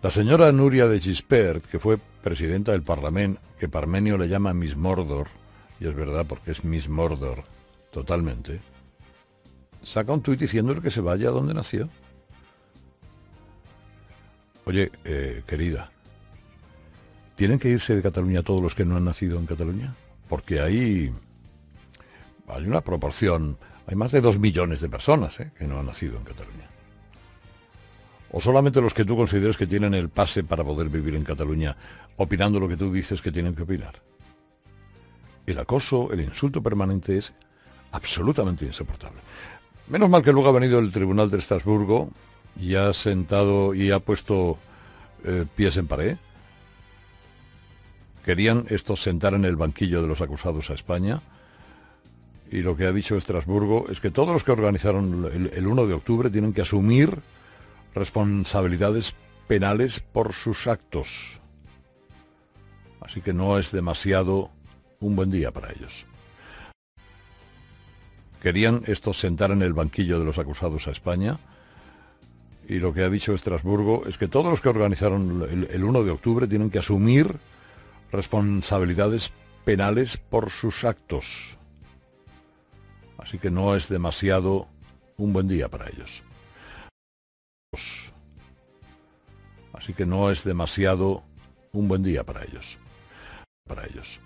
La señora Nuria de Gispert, que fue presidenta del Parlamento, que Parmenio le llama Miss Mordor, y es verdad porque es Miss Mordor, totalmente, saca un tuit diciéndole que se vaya a donde nació. Oye, eh, querida, ¿tienen que irse de Cataluña todos los que no han nacido en Cataluña? Porque ahí hay una proporción, hay más de dos millones de personas eh, que no han nacido en Cataluña. O solamente los que tú consideres que tienen el pase para poder vivir en Cataluña, opinando lo que tú dices que tienen que opinar. El acoso, el insulto permanente es absolutamente insoportable. Menos mal que luego ha venido el Tribunal de Estrasburgo y ha sentado y ha puesto eh, pies en pared. Querían estos sentar en el banquillo de los acusados a España. Y lo que ha dicho Estrasburgo es que todos los que organizaron el, el 1 de octubre tienen que asumir responsabilidades penales por sus actos. Así que no es demasiado un buen día para ellos. Querían estos sentar en el banquillo de los acusados a España. Y lo que ha dicho Estrasburgo es que todos los que organizaron el, el 1 de octubre tienen que asumir responsabilidades penales por sus actos. Así que no es demasiado un buen día para ellos. Así que no es demasiado un buen día para ellos. Para ellos.